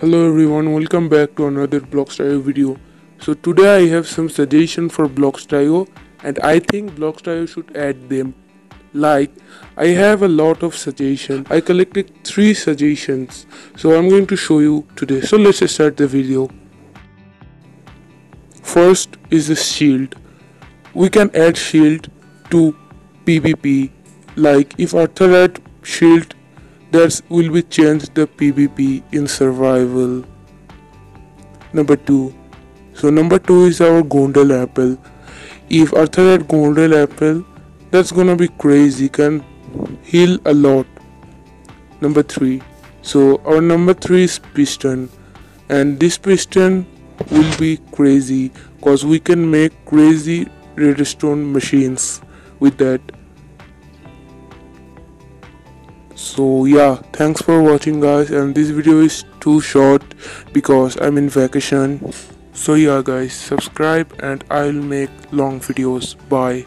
Hello everyone, welcome back to another Bloxd.io video. So today I have some suggestion for Bloxd.io and I think Bloxd.io should add them. Like, I have a lot of suggestions. I collected 3 suggestions. So I'm going to show you today. So let's start the video. First is the shield. We can add shield to PvP. Like if Arthur shield that will be changed the PvP in survival. Number 2. So number 2 is our golden apple. If Arthur had golden apple, that's gonna be crazy, can heal a lot. Number 3. So our number 3 is piston and this piston will be crazy cause we can make crazy redstone machines with that so yeah thanks for watching guys and this video is too short because i'm in vacation. So yeah guys subscribe and i'll make long videos. Bye